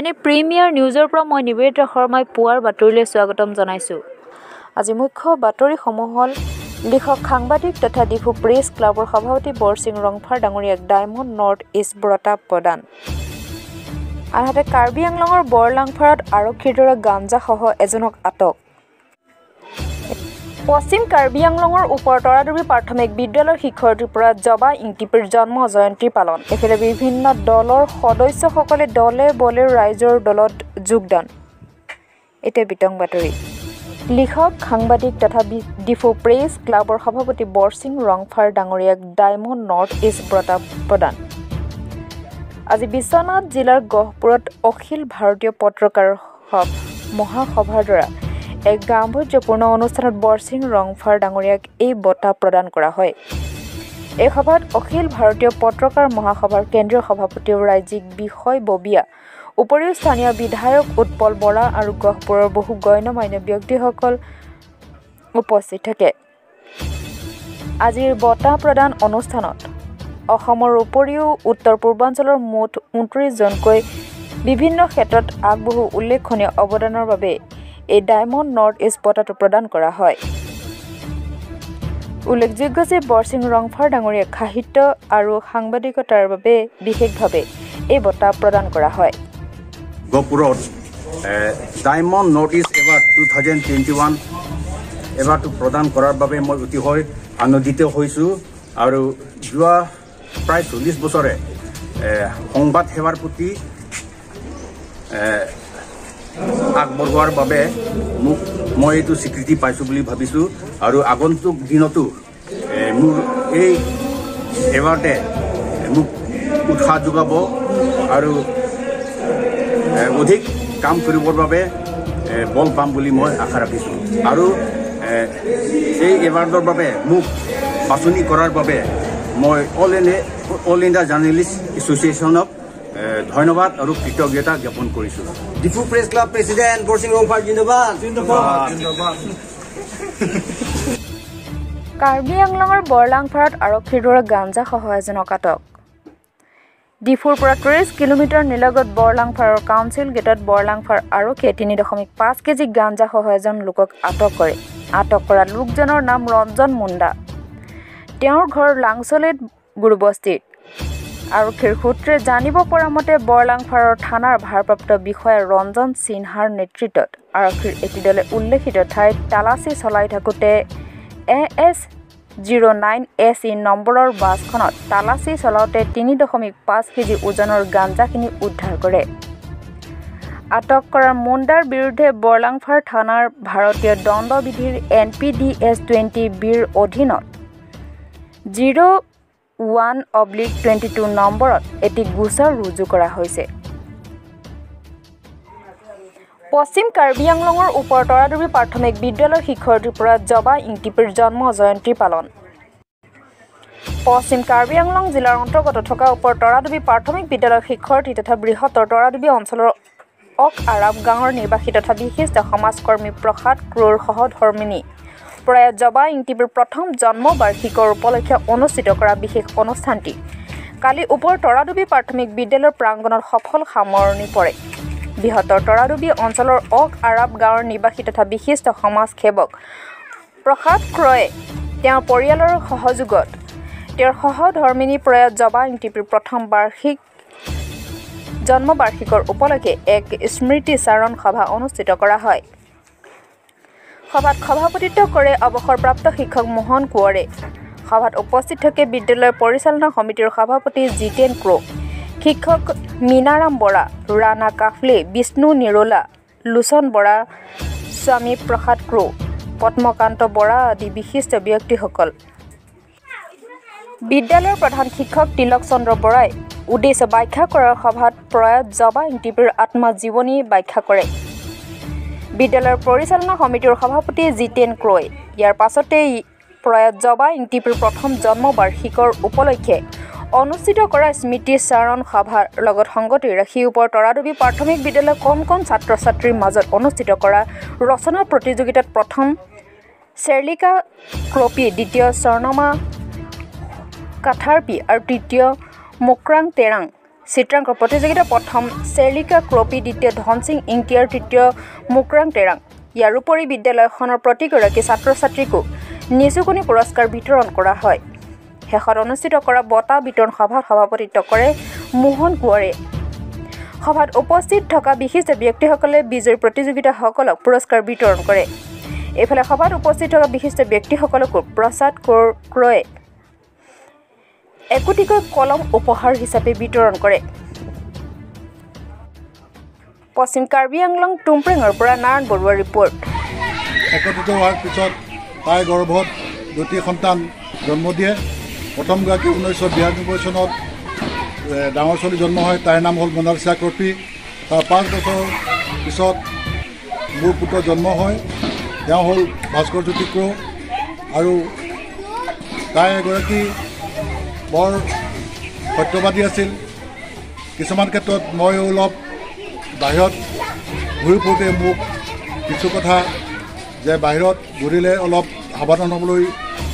এনে প্ৰিমিয়াৰ নিউজৰ পৰা মই নিবেদিতা শৰ্মাই পুৱাৰ বাতৰিলৈ স্বাগতম জনাইছোঁ। আজি মুখ্য বাতৰিসমূহ হ'ল লিখক সাংবাদিক তথা ডিফু প্ৰেছ ক্লাবৰ সভাপতি বৰসিং ৰংফাৰ ডাঙৰীয়াক ডায়মণ্ড নৰ্থ ইষ্ট বঁটা প্ৰদান। আনহাতে কাৰ্বি আংলঙৰ বৰলাংফাৰত আৰক্ষীৰ দৰে গাঞ্জাসহ এজনক আটক। পশ্চিম কাৰ্বি আংলঙৰ ওপৰ তৰাদুবি প্ৰাথমিক বিদ্যালয়ৰ শিক্ষাৰ্থীৰ পৰা জবা ইংটিপিৰ জন্ম জয়ন্তী পালন। এফালে বিভিন্ন দলৰ সদস্যসকলে দলে বলে ৰাইজৰ দলত যোগদান। এতিয়া বিতং বাতৰি। লিখক সাংবাদিক তথা ডিফু প্ৰেছ ক্লাবৰ সভাপতি বৰসিং ৰংফাৰ ডাঙৰীয়াক ডায়মণ্ড নৰ্থ ইষ্ট বঁটা প্ৰদান। আজি বিশ্বনাথ জিলাৰ গহপুৰত অখিল ভাৰতীয় পত্ৰকাৰ মহাসভাৰ দ্বাৰা এক গাম্ভীৰ্যপূৰ্ণ অনুষ্ঠানত বৰসিং ৰংফাৰ ডাঙৰীয়াক এই বঁটা প্ৰদান কৰা হয়। এই সভাত অখিল ভাৰতীয় পত্ৰকাৰ মহাসভাৰ কেন্দ্ৰীয় সভাপতি ৰাজ্যিক বিষয়ববীয়া উপৰিও স্থানীয় বিধায়ক উৎপল বৰা আৰু গহপুৰৰ বহু গণ্য মান্য ব্যক্তিসকল উপস্থিত থাকে। আজিৰ বঁটা প্ৰদান অনুষ্ঠানত অসমৰ উপৰিও উত্তৰ পূৰ্বাঞ্চলৰ মুঠ ঊনত্ৰিছজনকৈ বিভিন্ন ক্ষেত্ৰত আগবঢ়ো উল্লেখনীয় অৱদানৰ বাবে এই ডায়মণ্ড নৰ্থ ইষ্ট বঁটাটো প্ৰদান কৰা হয়। উল্লেখযোগ্য যে বৰসিং ৰংফাৰ ডাঙৰীয়াক সাহিত্য আৰু সাংবাদিকতাৰ বাবে বিশেষভাৱে এই বঁটা প্ৰদান কৰা হয়। গহপুৰত diamond north east award two thousand twenty one এৱাৰ্ডটো প্ৰদান কৰাৰ বাবে মই অতিশয় আনন্দিত হৈছোঁ আৰু যোৱা প্ৰায় চল্লিছ বছৰে সংবাদ সেৱাৰ প্ৰতি আগবঢ়োৱাৰ বাবে মোক মই এইটো স্বীকৃতি পাইছোঁ বুলি ভাবিছোঁ আৰু আগন্তুক দিনতো মোৰ এই এৱাৰ্ডে মোক উৎসাহ যোগাব আৰু অধিক কাম কৰিবৰ বাবে বল পাম বুলি মই আশা ৰাখিছোঁ। আৰু এই এৱাৰ্ডৰ বাবে মোক বাছনি কৰাৰ বাবে মই all India all India journalist এছ'চিয়েশ্যনক ধন্যবাদ আৰু কৃতজ্ঞতা জ্ঞাপন কৰিছোঁ। Diphu press club president Borsing Rongphar জিন্দাবাদ। কাৰ্বি আংলঙৰ বৰলাংফাৰত আৰক্ষীৰ দৰে গাঞ্জাসহ এজনক আটক। ডিফুৰ পৰা ত্ৰিছ কিলোমিটাৰ নিলগত বৰলাংফাৰৰ কাউন্সিল গেটত বৰলাংফাৰ আৰক্ষীয়ে তিনি দশমিক পাঁচ কেজি গাঞ্জাসহ এজন লোকক আটক কৰে। আটক কৰা লোকজনৰ নাম ৰঞ্জন মুণ্ডা। তেওঁৰ ঘৰ লাংচলেত গুৰুবস্তিত। আৰক্ষীৰ সূত্ৰে জানিব পৰা মতে বৰলাংফাৰৰ থানাৰ ভাৰপ্ৰাপ্ত বিষয়া ৰঞ্জন সিনহাৰ নেতৃত্বত আৰক্ষীৰ এটি দলে উল্লেখিত ঠাইত তালাচী চলাই থাকোঁতে A S zero' nine A C নম্বৰৰ বাছখনত তালাচী চলাওঁতে তিনি দশমিক পাঁচ কেজি ওজনৰ গাঞ্জাখিনি উদ্ধাৰ কৰে। আটক কৰা মুণ্ডাৰ বিৰুদ্ধে বৰলাংফাৰ থানাৰ ভাৰতীয় দণ্ডবিধিৰ N P D S twenty বিৰ অধীনত zero' one oblique twenty two নম্বৰত এটি গোচৰ ৰুজু কৰা হৈছে। পশ্চিম কাৰ্বি আংলঙৰ ওপৰ তৰাদুবি প্ৰাথমিক বিদ্যালয়ৰ শিক্ষাৰ্থীৰ পৰা জবা ইংটিপিৰ জন্ম জয়ন্তী পালন। পশ্চিম কাৰ্বি আংলং জিলাৰ অন্তৰ্গত থকা ওপৰ তৰাদুবি প্ৰাথমিক বিদ্যালয়ৰ শিক্ষাৰ্থী তথা বৃহত্তৰ তৰাদুবি অঞ্চলৰ অক আৰাম গাঁৱৰ নিবাসী তথা বিশিষ্ট সমাজকৰ্মী প্ৰসাদ ক্ৰুৰ সহধৰ্মিনী প্ৰয়াত জবা ইংটিপিৰ প্ৰথম জন্ম বাৰ্ষিকৰ উপলক্ষে অনুষ্ঠিত কৰা বিশেষ অনুষ্ঠানটি। কালি ওপৰ তৰাদুবি প্ৰাথমিক বিদ্যালয়ৰ প্ৰাংগণত সফল সামৰণি পৰে। বৃহত্তৰ তৰাদুবি অঞ্চলৰ অক আৰাব গাঁৱৰ নিবাসী তথা বিশিষ্ট সমাজ সেৱক প্ৰসাদ ক্ৰয়ে তেওঁৰ পৰিয়ালৰ সহযোগত তেওঁৰ সহধৰ্মিনী প্ৰয়াত জবা ইংটিপিৰ প্ৰথম বাৰ্ষিক জন্মবাৰ্ষিকৰ উপলক্ষে এক স্মৃতি চাৰণ সভা অনুষ্ঠিত কৰা হয়। সভাত সভাপতিত্ব কৰে অৱসৰপ্ৰাপ্ত শিক্ষক মোহন কোঁৱৰে। সভাত উপস্থিত থাকে বিদ্যালয়ৰ পৰিচালনা সমিতিৰ সভাপতি জিতেন ক্ৰ। শিক্ষক মীনাৰাম বৰা ৰাণা কাফলে বিষ্ণু নিৰোলা লোচন বৰা স্বামী প্ৰসাদ ক্ৰ পদ্মকান্ত বৰা আদি বিশিষ্ট ব্যক্তিসকল। বিদ্যালয়ৰ প্ৰধান শিক্ষক তিলক চন্দ্ৰ বৰাই উদ্দেশ্য ব্যাখ্যা কৰাৰ সভাত প্ৰয়াত জবা ইংটিপিৰ আত্মজীৱনী ব্যাখ্যা কৰে। বিদ্যালয়ৰ পৰিচালনা সমিতিৰ সভাপতি জিতেন ক্ৰয় ইয়াৰ পাছতেই প্ৰয়াত জবা ইংটিপিৰ প্ৰথম জন্মবাৰ্ষিকৰ উপলক্ষে অনুষ্ঠিত কৰা স্মৃতি চাৰণ সভাৰ লগত সংগতি ৰাখি ওপৰ তৰাদুবি প্ৰাথমিক বিদ্যালয়ৰ কণ কণ ছাত্ৰ ছাত্ৰীৰ মাজত অনুষ্ঠিত কৰা ৰচনা প্ৰতিযোগিতাত প্ৰথম চেৰ্লিকা ক্ৰপি দ্বিতীয় স্বৰ্ণমা কাঠাৰপি আৰু তৃতীয় মোক্ৰাং তেৰাং চিত্ৰাংকৰ প্ৰতিযোগিতা প্ৰথম চেৰিকা ক্ৰপি দ্বিতীয় ধনসিং ইংটি আৰু তৃতীয় মুকৰাং টেৰাং ইয়াৰোপৰি বিদ্যালয়খনৰ প্ৰতিগৰাকী ছাত্ৰ ছাত্ৰীকো নিচুকনি পুৰস্কাৰ বিতৰণ কৰা হয়। শেষত অনুষ্ঠিত কৰা বঁটা বিতৰণ সভাত সভাপতিত্ব কৰে মোহন কোঁৱৰে। সভাত উপস্থিত থকা বিশিষ্ট ব্যক্তিসকলে বিজয়ী প্ৰতিযোগিতাসকলক পুৰস্কাৰ বিতৰণ কৰে। এইফালে সভাত উপস্থিত থকা বিশিষ্ট ব্যক্তিসকলকো প্ৰসাদ ক্ৰয়ে একোটিকৈ কলম উপহাৰ হিচাপে বিতৰণ কৰে। পশ্চিম কাৰ্বি আংলং টুমপ্ৰেঙৰ পৰা নাৰায়ণ বৰুৱাৰ ৰিপৰ্ট। একত্ৰিত হোৱাৰ পিছত তাইৰ গৰ্ভত দুটি সন্তান জন্ম দিয়ে। প্ৰথমগৰাকী ঊনৈছশ বিৰানব্বৈ চনত ডাঙৰ ছোৱালী জন্ম হয় তাইৰ নাম হ'ল মনালিচা কৰ্পী। তাৰ পাঁচ বছৰ পিছত মোৰ পুত্ৰ জন্ম হয় তেওঁ হ'ল ভাস্কৰ জ্যোতি ক্ৰ আৰু তাই এগৰাকী বৰ সত্যবাদী আছিল। কিছুমান ক্ষেত্ৰত মই অলপ বাহিৰত ঘূৰি ফুৰোঁতে মোক কিছু কথা যে বাহিৰত ঘূৰিলে অলপ সাৱধান হ'বলৈ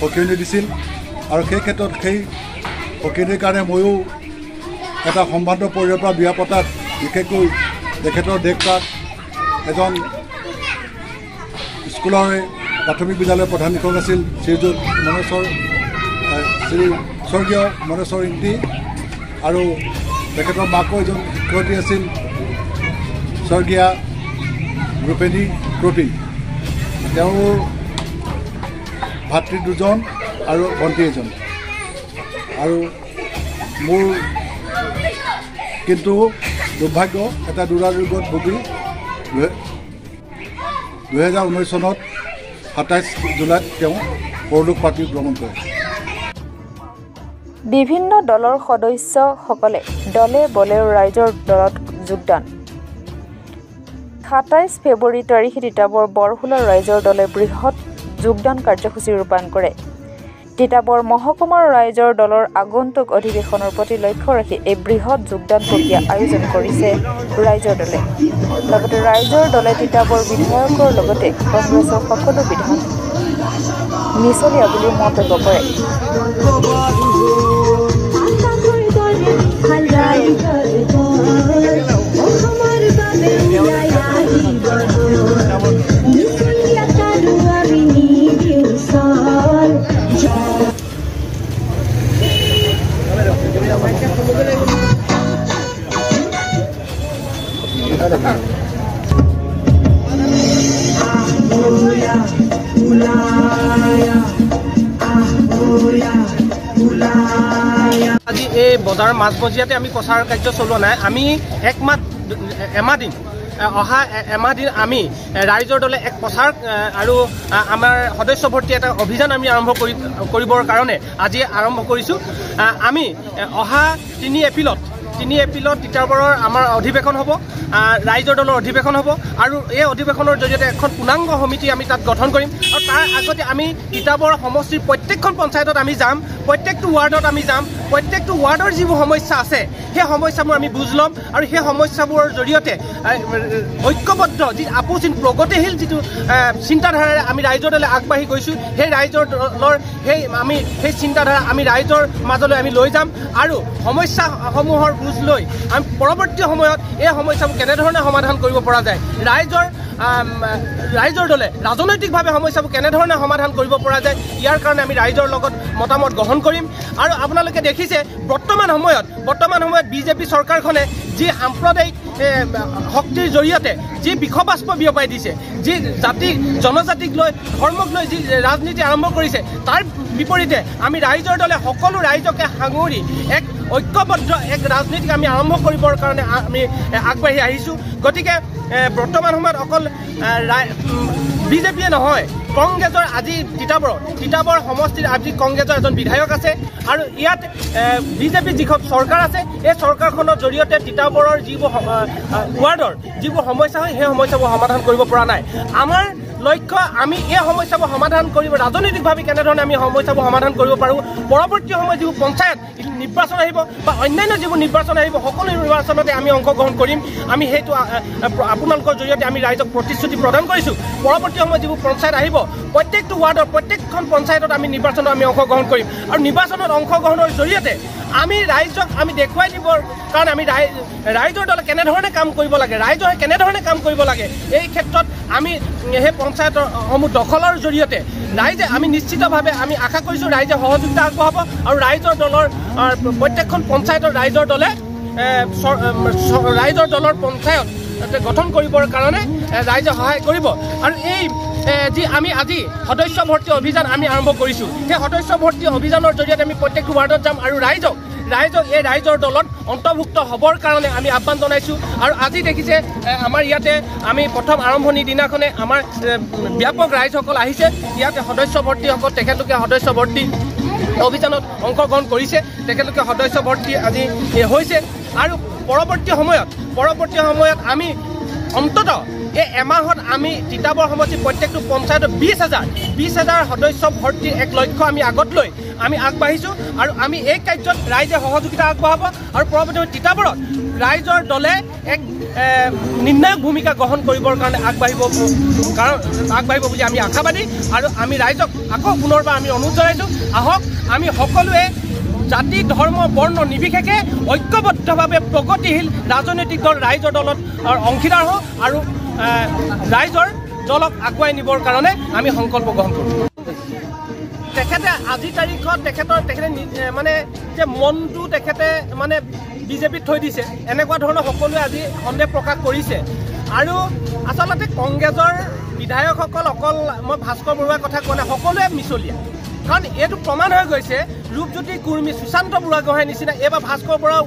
সকিয়নি দিছিল আৰু সেই ক্ষেত্ৰত সেই সকিয়নিৰ কাৰণে ময়ো এটা সম্ভ্ৰান্ত পৰিয়ালৰ পৰা বিয়া পতাত বিশেষকৈ তেখেতৰ দেশতাক এজন স্কুলৰে প্ৰাথমিক বিদ্যালয়ৰ প্ৰধান শিক্ষক আছিল শ্ৰীযুত মনেশ্বৰ শ্ৰী স্বৰ্গীয় মনেশ্বৰ ইংতি আৰু তেখেতৰ মাকো এজন শিক্ষয়িত্ৰী আছিল স্বৰ্গীয়া ৰূপেণী ক্ৰপী তেওঁৰ ভাতৃ দুজন আৰু ভণ্টি এজন। আৰু মোৰ কিন্তু দুৰ্ভাগ্য এটা দুৰাৰোগ্যত ভুগি দুহেজাৰ ঊনৈছ চনত সাতাইছ জুলাইত তেওঁ পৰলোক পাৰ্টি ভ্ৰমণ কৰে। বিভিন্ন দলৰ সদস্যসকলে দলে বলে ৰাইজৰ দলত যোগদান। সাতাইছ ফেব্ৰুৱাৰী তাৰিখে তিতাবৰ বৰহোলা ৰাইজৰ দলে বৃহৎ যোগদান কাৰ্যসূচী ৰূপায়ণ কৰে। তিতাবৰ মহকুমাৰ ৰাইজৰ দলৰ আগন্তুক অধিৱেশনৰ প্ৰতি লক্ষ্য ৰাখি এই বৃহৎ যোগদান প্ৰক্ৰিয়া আয়োজন কৰিছে ৰাইজৰ দলে। লগতে ৰাইজৰ দলে তিতাবৰ বিধায়কৰ লগতে কংগ্ৰেছৰ সকলো বিধান মিছলীয়া বুলি মন্তব্য কৰে। घर पर हमारे बाबे मिलाया ही बहुत বজাৰৰ মাজমজিয়াতে আমি প্ৰচাৰ কাৰ্য চলোৱা নাই। আমি একমাহ এমাহ দিন অহা এমাহ দিন আমি ৰাইজৰ দলে এক প্ৰচাৰ আৰু আমাৰ সদস্য ভৰ্তি এটা অভিযান আমি আৰম্ভ কৰি কৰিবৰ কাৰণে আজি আৰম্ভ কৰিছোঁ। আমি অহা তিনি এপ্ৰিলত তিনি এপ্ৰিলত তিতাবৰৰ আমাৰ অধিৱেশন হ'ব ৰাইজৰ দলৰ অধিৱেশন হ'ব আৰু এই অধিৱেশনৰ জৰিয়তে এখন পূৰ্ণাংগ সমিতি আমি তাত গঠন কৰিম। আৰু তাৰ আগতে আমি তিতাবৰ সমষ্টিৰ প্ৰত্যেকখন পঞ্চায়তত আমি যাম। প্ৰত্যেকটো ৱাৰ্ডত আমি যাম প্ৰত্যেকটো ৱাৰ্ডৰ যিবোৰ সমস্যা আছে সেই সমস্যাবোৰ আমি বুজ ল'ম আৰু সেই সমস্যাবোৰৰ জৰিয়তে ঐক্যবদ্ধ যি আপোচিন প্ৰগতিশীল যিটো চিন্তাধাৰাৰে আমি ৰাইজৰ দলে আগবাঢ়ি গৈছোঁ সেই ৰাইজৰ দলৰ সেই আমি সেই চিন্তাধাৰা আমি ৰাইজৰ মাজলৈ আমি লৈ যাম আৰু সমস্যাসমূহৰ বুজ লৈ আমি পৰৱৰ্তী সময়ত এই সমস্যাবোৰ কেনেধৰণে সমাধান কৰিব পৰা যায় ৰাইজৰ ৰাইজৰ দলে ৰাজনৈতিকভাৱে সমস্যাবোৰ কেনেধৰণে সমাধান কৰিব পৰা যায় ইয়াৰ কাৰণে আমি ৰাইজৰ লগত মতামত গ্ৰহণ কৰিম। আৰু আপোনালোকে দেখিছে বৰ্তমান সময়ত বৰ্তমান সময়ত বিজেপি চৰকাৰখনে যি সাম্প্ৰদায়িক শক্তিৰ জৰিয়তে যি বিষবাস্প বিয়পাই দিছে যি জাতি জনজাতিক লৈ ধৰ্মক লৈ যি ৰাজনীতি আৰম্ভ কৰিছে তাৰ বিপৰীতে আমি ৰাইজৰ দলে সকলো ৰাইজকে সাঙুৰি এক ঐক্যবদ্ধ এক ৰাজনীতিক আমি আৰম্ভ কৰিবৰ কাৰণে আমি আগবাঢ়ি আহিছোঁ। গতিকে বৰ্তমান সময়ত অকল বিজেপিয়ে নহয় কংগ্ৰেছৰ আজি তিতাবৰত তিতাবৰ সমষ্টিত আজি কংগ্ৰেছৰ এজন বিধায়ক আছে। আৰু ইয়াত বিজেপি যিখন চৰকাৰ আছে এই চৰকাৰখনৰ জৰিয়তে তিতাবৰৰ যিবোৰ ৱাৰ্ডৰ যিবোৰ সমস্যা হয় সেই সমস্যাবোৰ সমাধান কৰিব পৰা নাই। আমাৰ লক্ষ্য আমি এই সমস্যাবোৰ সমাধান কৰিব ৰাজনৈতিকভাৱে কেনেধৰণে আমি সমস্যাবোৰ সমাধান কৰিব পাৰোঁ পৰৱৰ্তী সময়ত যিবোৰ পঞ্চায়ত নিৰ্বাচন আহিব বা অন্যান্য যিবোৰ নিৰ্বাচন আহিব সকলো নিৰ্বাচনতে আমি অংশগ্ৰহণ কৰিম। আমি সেইটো আপোনালোকৰ জৰিয়তে আমি ৰাইজক প্ৰতিশ্ৰুতি প্ৰদান কৰিছোঁ। পৰৱৰ্তী সময়ত যিবোৰ পঞ্চায়ত আহিব প্ৰত্যেকটো ৱাৰ্ডৰ প্ৰত্যেকখন পঞ্চায়তত আমি নিৰ্বাচনত আমি অংশগ্ৰহণ কৰিম। আৰু নিৰ্বাচনত অংশগ্ৰহণৰ জৰিয়তে আমি ৰাইজক আমি দেখুৱাই দিবৰ কাৰণে আমি ৰাই ৰাইজৰ দলে কেনেধৰণে কাম কৰিব লাগে ৰাইজৰ কেনেধৰণে কাম কৰিব লাগে এই ক্ষেত্ৰত আমি সেই পঞ্চায়তসমূহ দখলৰ জৰিয়তে ৰাইজে আমি নিশ্চিতভাৱে আমি আশা কৰিছোঁ ৰাইজে সহযোগিতা আগবঢ়াব আৰু ৰাইজৰ দলৰ প্ৰত্যেকখন পঞ্চায়তৰ ৰাইজৰ দলে ৰাইজৰ দলৰ পঞ্চায়ত গঠন কৰিবৰ কাৰণে ৰাইজে সহায় কৰিব। আৰু এই যি আমি আজি সদস্য ভৰ্তি অভিযান আমি আৰম্ভ কৰিছোঁ সেই সদস্য ভৰ্তি অভিযানৰ জৰিয়তে আমি প্ৰত্যেকটো ৱাৰ্ডত যাম আৰু ৰাইজক ৰাইজক এই ৰাইজৰ দলত অন্তৰ্ভুক্ত হ'বৰ কাৰণে আমি আহ্বান জনাইছোঁ। আৰু আজি দেখিছে আমাৰ ইয়াতে আমি প্ৰথম আৰম্ভণি দিনাখনে আমাৰ ব্যাপক ৰাইজসকল আহিছে। ইয়াতে সদস্য ভৰ্তিসকল তেখেতলোকে সদস্য ভৰ্তি অভিযানত অংশগ্ৰহণ কৰিছে। তেখেতলোকে সদস্য ভৰ্তি আজি হৈছে। আৰু পৰৱৰ্তী সময়ত পৰৱৰ্তী সময়ত আমি অন্তত এই এমাহত আমি তিতাবৰ সমষ্টিৰ প্ৰত্যেকটো পঞ্চায়তত বিছ হাজাৰ বিছ হাজাৰ সদস্য ভৰ্তিৰ এক লক্ষ্য আমি আগত লৈ আমি আগবাঢ়িছোঁ আৰু আমি এই কাৰ্যত ৰাইজে সহযোগিতা আগবঢ়াব আৰু পৰৱৰ্তী তিতাবৰত ৰাইজৰ দলে এক নিৰ্ণায়ক ভূমিকা গ্ৰহণ কৰিবৰ কাৰণে আগবাঢ়িব কাৰণ আগবাঢ়িব বুলি আমি আশাবাদী আৰু আমি ৰাইজক আকৌ পুনৰবাৰ আমি অনুৰোধ জনাইছোঁ। আহক আমি সকলোৱে জাতি ধৰ্ম বৰ্ণ নিৰ্বিশেষে ঐক্যবদ্ধভাৱে প্ৰগতিশীল ৰাজনৈতিক দল ৰাইজৰ দলত অংশীদাৰ হওঁ আৰু ৰাইজৰ দলক আগুৱাই নিবৰ কাৰণে আমি সংকল্প গ্ৰহণ কৰোঁ। তেখেতে আজিৰ তাৰিখত তেখেতৰ তেখেতে মানে যে মনটো তেখেতে মানে বিজেপিত থৈ দিছে এনেকুৱা ধৰণৰ সকলোৱে আজি সন্দেহ প্ৰকাশ কৰিছে। আৰু আচলতে কংগ্ৰেছৰ বিধায়কসকল অকল মই ভাস্কৰ বৰুৱাৰ কথা কোৱা নাই সকলোৱে মিছলীয়া। কাৰণ এইটো প্ৰমাণ হৈ গৈছে ৰূপজ্যোতি কুৰ্মী সুশান্ত বুঢ়াগোহাঁইৰ নিচিনা এইবাৰ ভাস্কৰ বৰা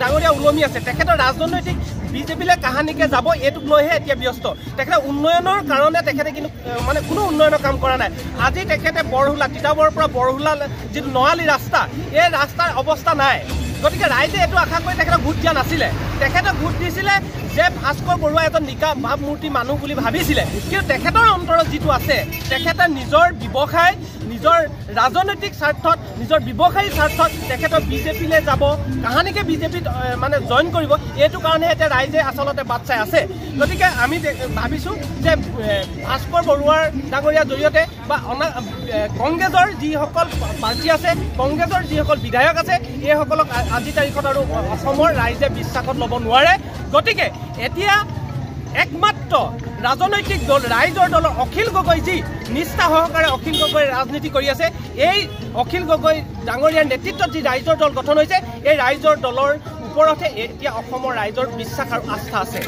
ডাঙৰীয়া ওলমি আছে। তেখেতৰ ৰাজনৈতিক বিজেপিলৈ কাহানিকে যাব এইটোক লৈহে এতিয়া ব্যস্ত। তেখেতে উন্নয়নৰ কাৰণে তেখেতে কিন্তু মানে কোনো উন্নয়নৰ কাম কৰা নাই। আজি তেখেতে বৰহুলা তিতাবৰৰ পৰা বৰহুলা যিটো নৱালী ৰাস্তা এই ৰাস্তাৰ অৱস্থা নাই। গতিকে ৰাইজে এইটো আশা কৰি তেখেতক ভোট দিয়া নাছিলে। তেখেতক ভোট দিছিলে যে ভাস্কৰ বৰুৱা এজন নিকা ভাৱমূৰ্তি মানুহ বুলি ভাবিছিলে। কিন্তু তেখেতৰ অন্তৰত যিটো আছে তেখেতে নিজৰ ব্যৱসায় নিজৰ ৰাজনৈতিক স্বাৰ্থত নিজৰ ব্যৱসায়ী স্বাৰ্থত তেখেতৰ বিজেপিলৈ যাব কাহানিকে বিজেপিত মানে জইন কৰিব এইটো কাৰণে এতিয়া ৰাইজে আচলতে বাট চাই আছে। গতিকে আমি ভাবিছোঁ যে ভাস্কৰ বৰুৱাৰ ডাঙৰীয়াৰ জৰিয়তে বা অনা কংগ্ৰেছৰ যিসকল প্ৰাৰ্থী আছে কংগ্ৰেছৰ যিসকল বিধায়ক আছে এইসকলক আজিৰ তাৰিখত আৰু অসমৰ ৰাইজে বিশ্বাসত ল'ব নোৱাৰে। গতিকে এতিয়া একমাত্ৰ ৰাজনৈতিক দল ৰাইজৰ দলৰ অখিল গগৈ যি নিষ্ঠা সহকাৰে অখিল গগৈ ৰাজনীতি কৰি আছে এই অখিল গগৈ ডাঙৰীয়াৰ নেতৃত্বত যি ৰাইজৰ দল গঠন হৈছে এই ৰাইজৰ দলৰ ওপৰতহে এতিয়া অসমৰ ৰাইজৰ বিশ্বাস আৰু আস্থা আছে।